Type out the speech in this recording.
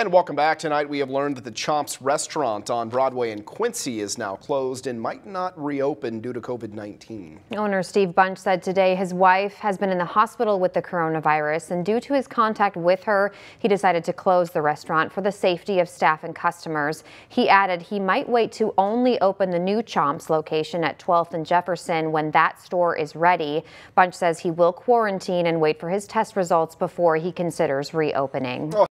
And welcome back. Tonight we have learned that the Chompz restaurant on Broadway in Quincy is now closed and might not reopen due to COVID-19. Owner Steve Bunch said today his wife has been in the hospital with the coronavirus and due to his contact with her, he decided to close the restaurant for the safety of staff and customers. He added he might wait to only open the new Chompz location at 12th and Jefferson when that store is ready. Bunch says he will quarantine and wait for his test results before he considers reopening. Oh.